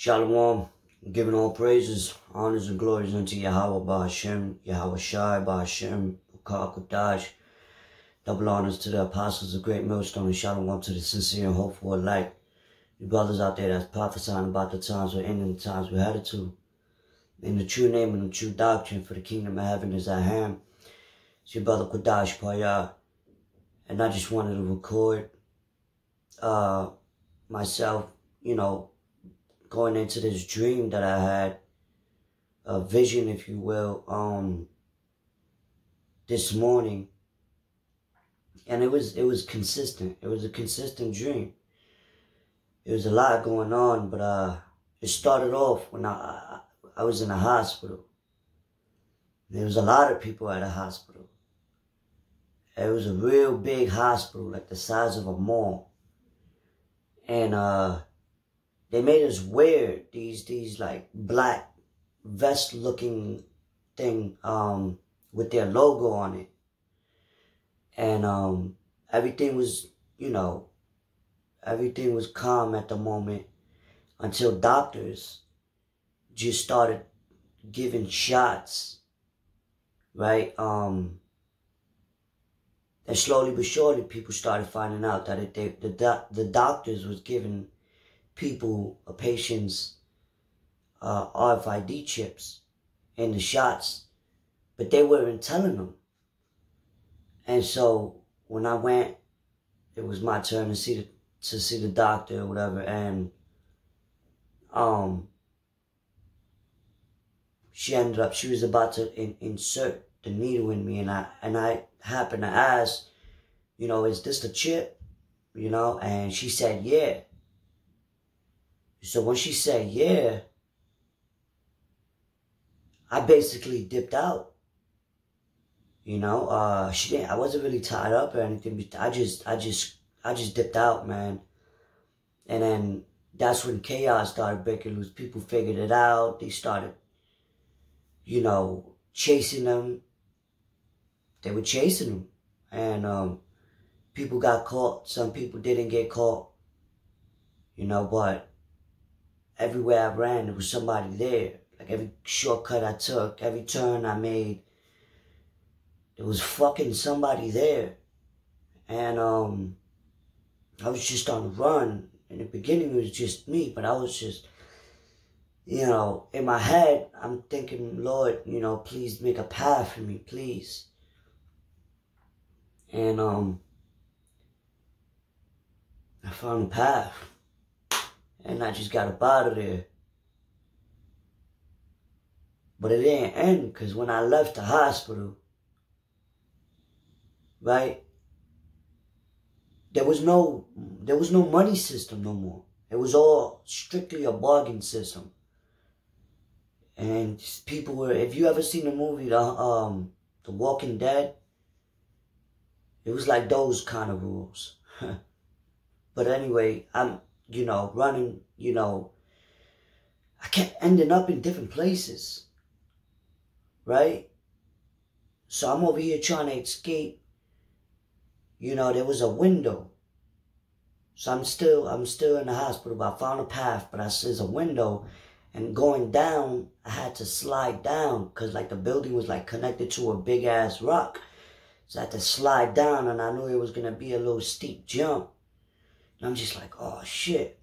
Shalom, giving all praises, honors, and glories unto Yahweh Ba'ashem, Yahweh Shai Ba'ashem, Kodash. Double honors to the apostles of Great Millstone and Shalom to the sincere and hopeful alike. You brothers out there that's prophesying about the times we're in and the times we're headed to. In the true name and the true doctrine for the kingdom of heaven is at hand. It's your brother Kodash Paya. And I just wanted to record uh, myself, you know, going into this dream that I had, a vision, if you will, um, this morning. And it was, it was consistent. It was a consistent dream. There was a lot going on, but, uh, it started off when I, I was in a hospital. There was a lot of people at a hospital. It was a real big hospital, like the size of a mall. And, uh, they made us wear these these like black vest looking thing um with their logo on it. And um everything was you know everything was calm at the moment until doctors just started giving shots right? Um and slowly but surely people started finding out that it, they, the, the doctors was giving people or patients uh, RFID chips and the shots, but they weren't telling them. And so when I went, it was my turn to see the to see the doctor or whatever, and um, she ended up she was about to in, insert the needle in me, and I and I happened to ask, you know, is this the chip? You know, and she said, yeah. So when she said, yeah, I basically dipped out. You know, uh, she didn't, I wasn't really tied up or anything. I just, I just, I just dipped out, man. And then that's when chaos started breaking loose. People figured it out. They started, you know, chasing them. They were chasing them. And, um, people got caught. Some people didn't get caught. You know, but everywhere I ran, there was somebody there. Like every shortcut I took, every turn I made, there was fucking somebody there. And um, I was just on the run. In the beginning, it was just me, but I was just, you know, in my head, I'm thinking, Lord, you know, please make a path for me, please. And um, I found a path and I just got up out of there. But it didn't end because when I left the hospital, right, there was no there was no money system no more. It was all strictly a bargain system. And people were if you ever seen the movie the um The Walking Dead, it was like those kind of rules. but anyway, I'm you know, running, you know, I kept ending up in different places. Right? So I'm over here trying to escape. You know, there was a window. So I'm still, I'm still in the hospital, but I found a path, but I there's a window and going down, I had to slide down because like the building was like connected to a big ass rock. So I had to slide down and I knew it was going to be a little steep jump. And I'm just like, oh shit.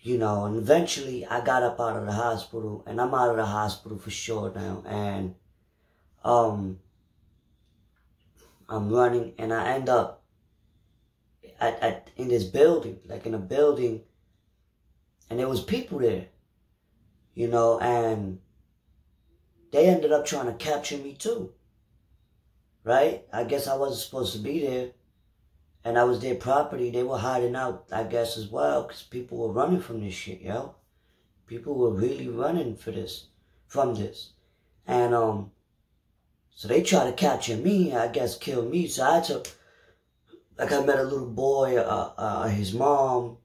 You know, and eventually I got up out of the hospital and I'm out of the hospital for sure now. And um I'm running and I end up at, at in this building, like in a building, and there was people there, you know, and they ended up trying to capture me too. Right? I guess I wasn't supposed to be there and I was their property. They were hiding out, I guess, as well, because people were running from this shit, yo. People were really running for this, from this. And, um, so they tried to capture me, I guess kill me. So I took, like I met a little boy, uh, uh, his mom,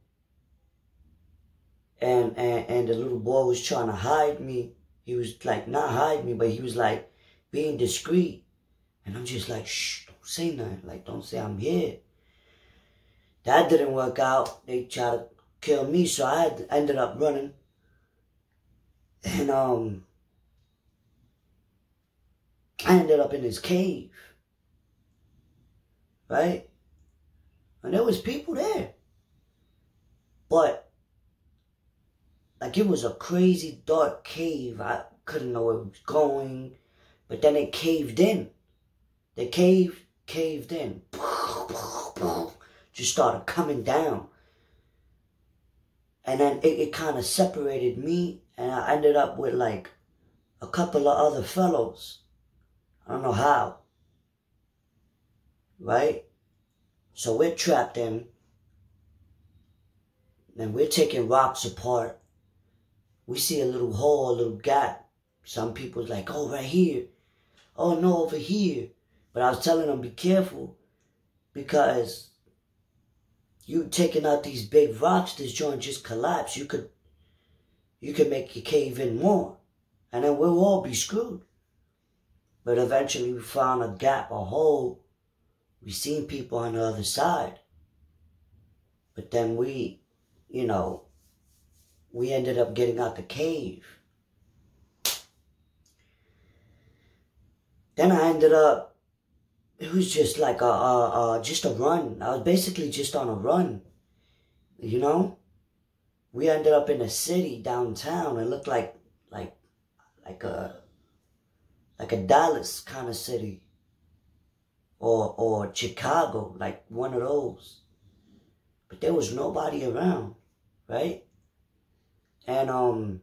and, and, and the little boy was trying to hide me. He was like, not hide me, but he was like being discreet. And I'm just like, shh, don't say nothing. Like, don't say I'm here. That didn't work out. They tried to kill me. So I had, ended up running. And um I ended up in this cave. Right? And there was people there. But like it was a crazy dark cave. I couldn't know where it was going. But then it caved in. The cave caved in. Just started coming down. And then it, it kind of separated me and I ended up with like a couple of other fellows. I don't know how. Right? So we're trapped in. And we're taking rocks apart. We see a little hole, a little gap. Some people's like, oh, right here. Oh, no, over here. But I was telling them, be careful. Because you taking out these big rocks, this joint just collapsed. You could, you could make your cave in more. And then we'll all be screwed. But eventually we found a gap, a hole. We seen people on the other side. But then we, you know, we ended up getting out the cave. Then I ended up, it was just like a, a, a, just a run. I was basically just on a run, you know? We ended up in a city downtown. It looked like, like, like a, like a Dallas kind of city or or Chicago, like one of those. But there was nobody around, right? And um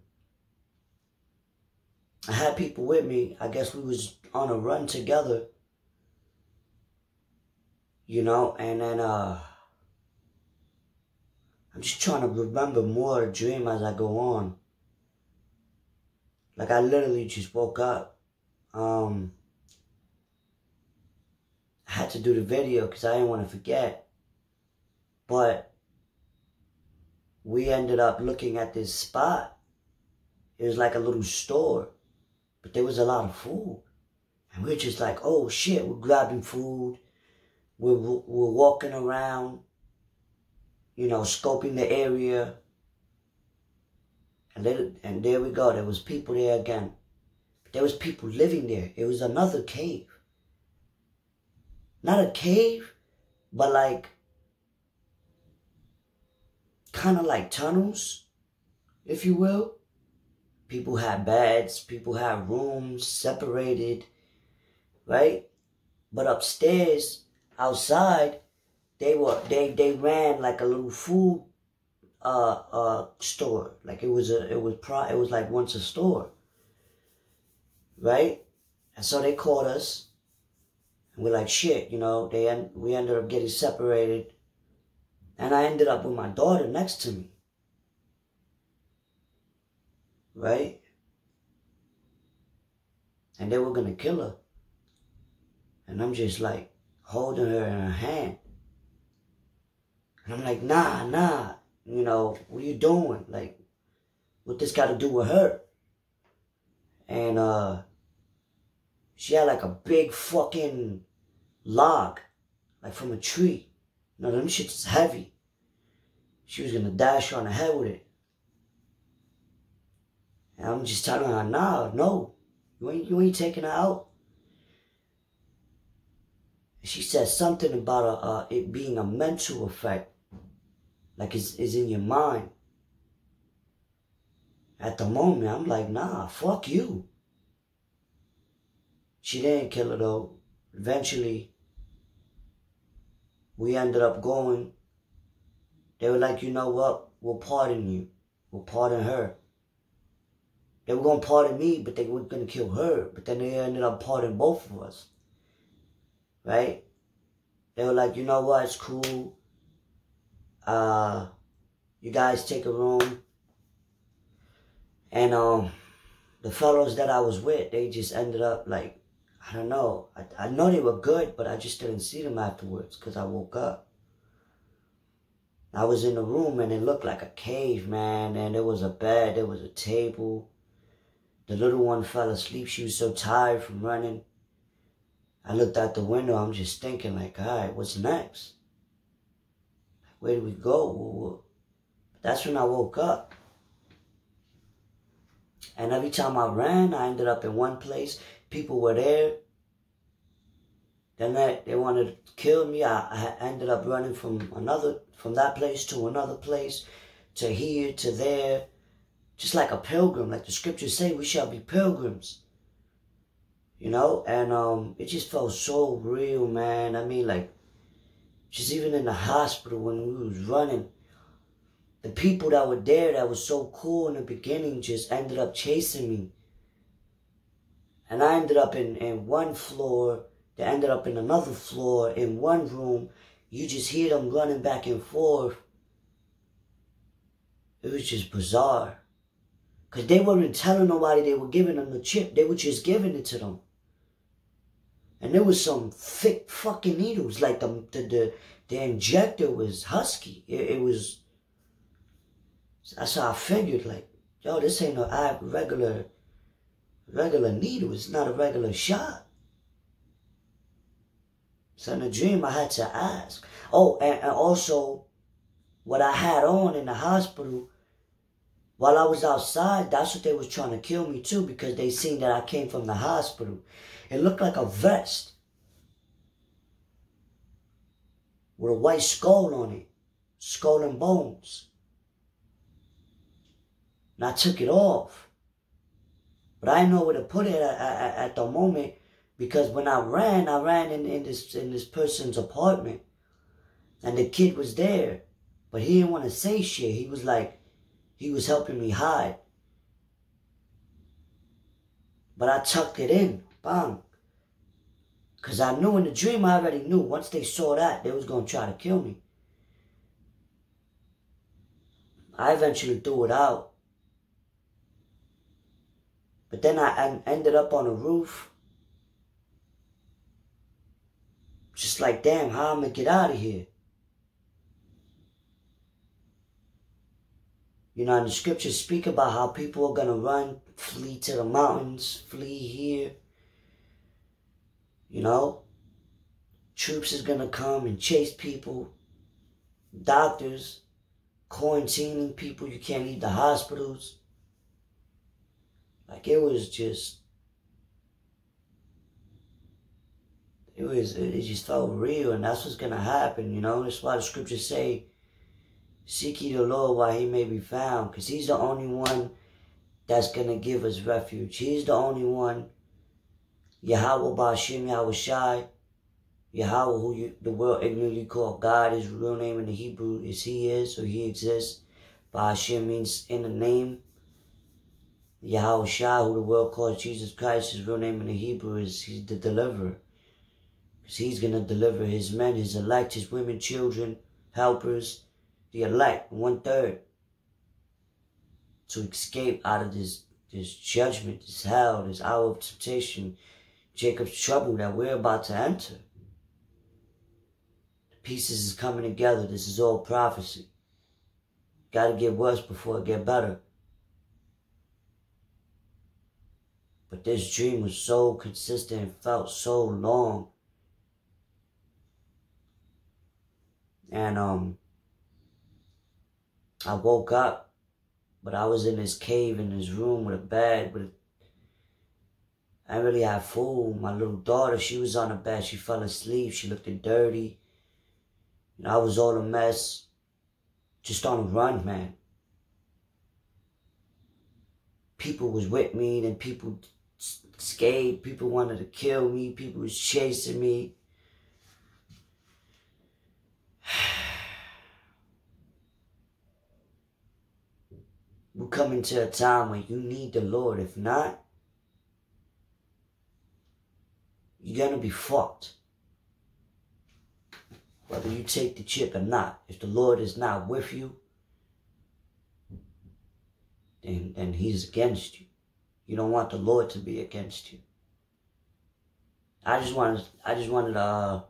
I had people with me. I guess we was on a run together. You know, and then uh I'm just trying to remember more dream as I go on. Like I literally just woke up um, I had to do the video because I didn't want to forget. But we ended up looking at this spot. It was like a little store, but there was a lot of food. And we are just like, oh shit, we're grabbing food. We're, we're walking around, you know, scoping the area. And, then, and there we go. There was people there again. There was people living there. It was another cave. Not a cave, but like kind of like tunnels, if you will. People had beds, people had rooms separated, right? But upstairs, outside, they were they they ran like a little food uh uh store. Like it was a it was pro it was like once a store right? And so they caught us. And we're like, shit, you know, they en- we ended up getting separated. And I ended up with my daughter next to me. Right? And they were to kill her. And I'm just like holding her in her hand. And I'm like, nah, nah. You know, what are you doing? Like, what this got to do with her? And, uh, she had like a big fucking log, like from a tree. You know, them shit's heavy. She was gonna dash on the head with it. And I'm just telling her, nah, no, you ain't, you ain't taking her out. She said something about a, uh, it being a mental effect, like it's, it's in your mind. At the moment, I'm like, nah, fuck you. She didn't kill her though. Eventually, we ended up going. They were like, you know what? We'll pardon you. We'll pardon her. They were to pardon me, but they were going to kill her. But then they ended up pardoning both of us. Right? They were like, you know what? It's cool. Uh, you guys take a room. And um, the fellows that I was with, they just ended up like I don't know. I, I know they were good, but I just didn't see them afterwards because I woke up. I was in the room and it looked like a cave, man. And there was a bed, there was a table. The little one fell asleep. She was so tired from running. I looked out the window. I'm just thinking, like, all right, what's next? Where do we go? That's when I woke up. And every time I ran, I ended up in one place. People were there. Then they, they wanted to kill me. I, I ended up running from another, from that place to another place, to here, to there. Just like a pilgrim, like the scriptures say, we shall be pilgrims. You know, and um, it just felt so real, man. I mean, like, just even in the hospital when we was running, the people that were there that was so cool in the beginning just ended up chasing me. And I ended up in, in one floor they ended up in another floor in one room. You just hear them running back and forth. It was just bizarre. Because they weren't telling nobody they were giving them the chip. They were just giving it to them. And there was some thick fucking needles. Like the, the, the, the injector was husky. It, it was... That's how I figured. Like, yo, this ain't a regular, regular needle. It's not a regular shot. So in the dream, I had to ask. Oh, and, and also, what I had on in the hospital, while I was outside, that's what they was trying to kill me too, because they seen that I came from the hospital. It looked like a vest with a white skull on it, skull and bones. And I took it off. But I didn't know where to put it at, at, at the moment because when I ran, I ran in, in this in this person's apartment. And the kid was there. But he didn't want to say shit. He was like, he was helping me hide. But I tucked it in. Bang. Because I knew in the dream, I already knew. Once they saw that, they was going to try to kill me. I eventually threw it out. But then I, ended up on a roof Just like, damn, how am I gonna get out of here? You know, and the scriptures speak about how people are gonna run, flee to the mountains, flee here. You know, troops is gonna come and chase people. Doctors quarantining people. You can't leave the hospitals. Like it was just it was it just felt real and that's what's gonna happen you know that's why the scriptures say seek ye the lord while he may be found because he's the only one that's gonna give us refuge. He's the only one. Yahweh bashim yahweh shai yahweh who you, the world ignorantly call god his real name in the hebrew is he is or he exists. Bashim means in the name. Yahweh Shai, who the world calls Jesus Christ, his real name in the Hebrew is he's the deliverer. Because he's going to deliver his men, his elect, his women, children, helpers, the elect, one third, to escape out of this, this judgment, this hell, this hour of temptation, Jacob's trouble that we're about to enter. The pieces is coming together. This is all prophecy. Got to get worse before it get better. But this dream was so consistent and felt so long And um, I woke up, but I was in this cave in this room with a bed. With I didn't really have food. My little daughter, she was on the bed. She fell asleep. She looked dirty. And I was all a mess. Just on a run, man. People was with me, and people escaped. People wanted to kill me. People was chasing me. We're coming to a time where you need the Lord. If not, you're going to be fucked. Whether you take the chip or not. If the Lord is not with you, then, then he's against you. You don't want the Lord to be against you. I just wanted, I just wanted to uh,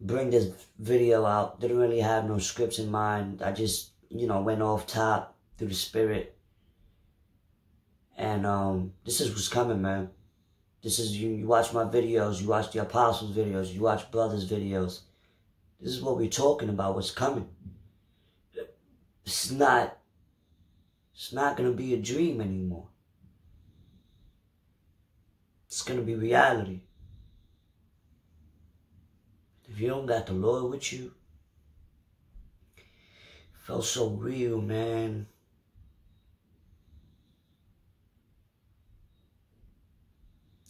bring this video out. Didn't really have no scripts in mind. I just, you know, went off top through the spirit. And um, this is what's coming, man. This is, you, you watch my videos, you watch the apostles' videos, you watch brothers' videos. This is what we're talking about, what's coming. it's not, it's not going to be a dream anymore. It's going to be reality. If you don't got the Lord with you, felt so real, man.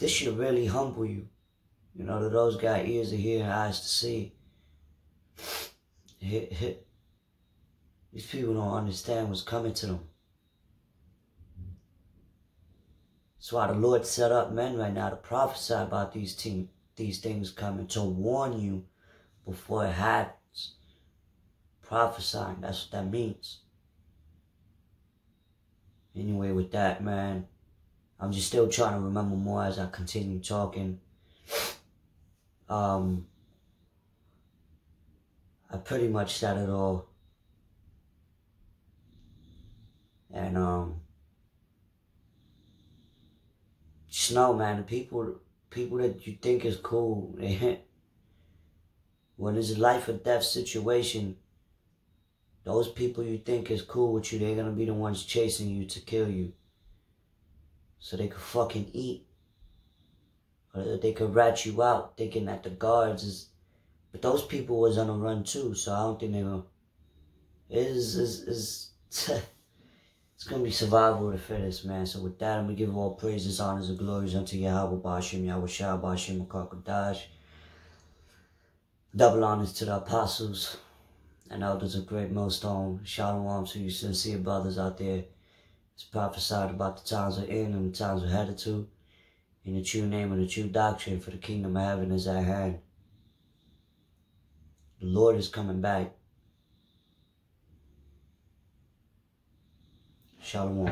This should really humble you. You know, those got ears to hear and eyes to see. These people don't understand what's coming to them. That's why the Lord set up men right now to prophesy about these, these things coming, to warn you before it happens. Prophesying, that's what that means. Anyway, with that, man, I'm just still trying to remember more as I continue talking. Um, I pretty much said it all. And, um, just know, man, the people, people that you think is cool, when it's a life or death situation, those people you think is cool with you, they're gonna be the ones chasing you to kill you. So they could fucking eat. Or they could rat you out thinking that the guards is but those people was on a run too, so I don't think they're gonna is is is it's gonna be survival of the fittest, man. So with that, I'm gonna give all praises, honors, and glories unto Yahweh Bashim, Yahweh Shah Bashim Makakadash. Double honors to the apostles and elders of Great Millstone. Shalom to you sincere brothers out there. It's prophesied about the times we're in and the times we're headed to. In the true name and the true doctrine for the kingdom of heaven is at hand. The Lord is coming back. Shalom.